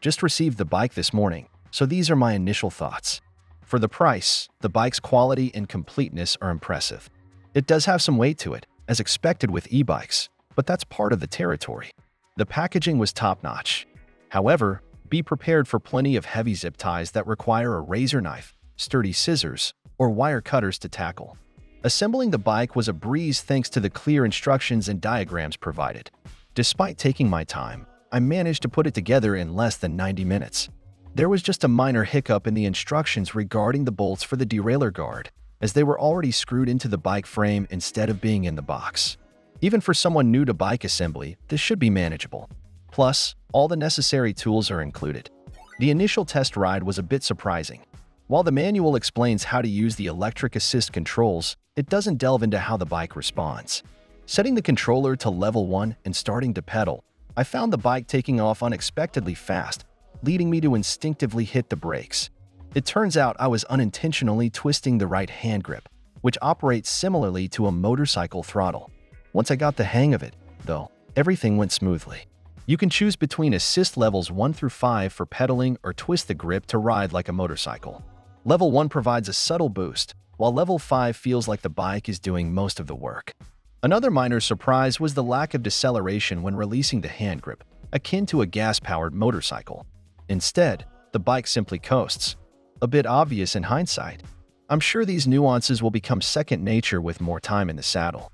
Just received the bike this morning, so these are my initial thoughts. For the price, the bike's quality and completeness are impressive. It does have some weight to it, as expected with e-bikes, but that's part of the territory. The packaging was top-notch. However, be prepared for plenty of heavy zip ties that require a razor knife, sturdy scissors, or wire cutters to tackle. Assembling the bike was a breeze thanks to the clear instructions and diagrams provided. Despite taking my time, I managed to put it together in less than 90 minutes. There was just a minor hiccup in the instructions regarding the bolts for the derailleur guard, as they were already screwed into the bike frame instead of being in the box. Even for someone new to bike assembly, this should be manageable. Plus, all the necessary tools are included. The initial test ride was a bit surprising. While the manual explains how to use the electric assist controls, it doesn't delve into how the bike responds. Setting the controller to level 1 and starting to pedal, I found the bike taking off unexpectedly fast, leading me to instinctively hit the brakes. It turns out I was unintentionally twisting the right hand grip, which operates similarly to a motorcycle throttle. Once I got the hang of it, though, everything went smoothly. You can choose between assist levels 1 through 5 for pedaling or twist the grip to ride like a motorcycle. Level 1 provides a subtle boost, while level 5 feels like the bike is doing most of the work. Another minor surprise was the lack of deceleration when releasing the hand grip, akin to a gas-powered motorcycle. Instead, the bike simply coasts, a bit obvious in hindsight. I'm sure these nuances will become second nature with more time in the saddle.